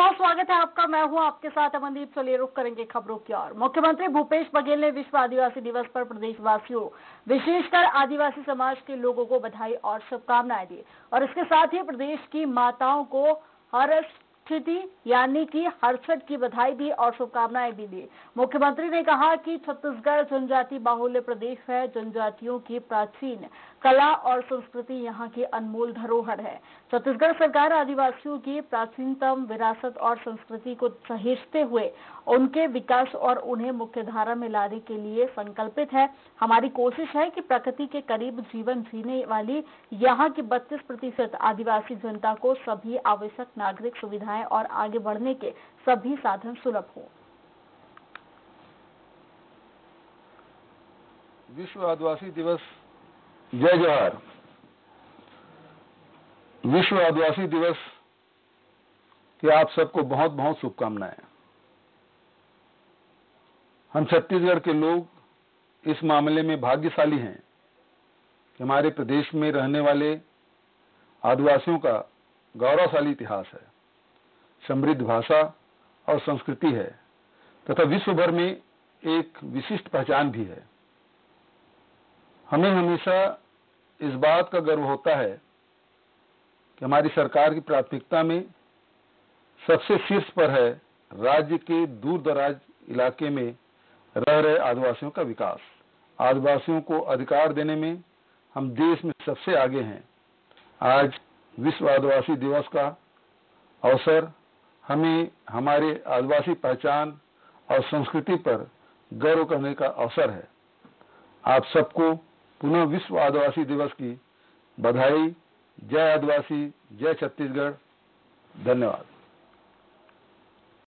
बहुत स्वागत है आपका। मैं हूँ आपके साथ अमनदीप। चलिए, रुख करेंगे खबरों की ओर। मुख्यमंत्री भूपेश बघेल ने विश्व आदिवासी दिवस पर प्रदेशवासियों, विशेषकर आदिवासी समाज के लोगों को बधाई और शुभकामनाएँ दी। और इसके साथ ही प्रदेश की माताओं को हर स्थिति यानी कि हर्षद की बधाई दी और शुभकामनाएँ भी दी। मुख्यमंत्री ने कहा कि छत्तीसगढ़ जनजाति बाहुल्य प्रदेश है। जनजातियों की प्राचीन कला और संस्कृति यहाँ की अनमोल धरोहर है। छत्तीसगढ़ सरकार आदिवासियों की प्राचीनतम विरासत और संस्कृति को सहेजते हुए उनके विकास और उन्हें मुख्य धारा में लाने के लिए संकल्पित है। हमारी कोशिश है कि प्रकृति के करीब जीवन जीने वाली यहाँ की बत्तीस प्रतिशत आदिवासी जनता को सभी आवश्यक नागरिक सुविधाएँ और आगे बढ़ने के सभी साधन सुलभ हो। विश्व आदिवासी दिवस। जय जवाहर। विश्व आदिवासी दिवस की आप सबको बहुत बहुत शुभकामनाएँ। हम छत्तीसगढ़ के लोग इस मामले में भाग्यशाली हैं कि हमारे प्रदेश में रहने वाले आदिवासियों का गौरवशाली इतिहास है। समृद्ध भाषा और संस्कृति है, तथा विश्व भर में एक विशिष्ट पहचान भी है। हमें हमेशा इस बात का गर्व होता है कि हमारी सरकार की प्राथमिकता में सबसे शीर्ष पर है राज्य के दूर दराज इलाके में रह रहे आदिवासियों का विकास। आदिवासियों को अधिकार देने में हम देश में सबसे आगे हैं। आज विश्व आदिवासी दिवस का अवसर हमें हमारे आदिवासी पहचान और संस्कृति पर गौरव करने का अवसर है। आप सबको पुनः विश्व आदिवासी दिवस की बधाई। जय आदिवासी, जय छत्तीसगढ़। धन्यवाद।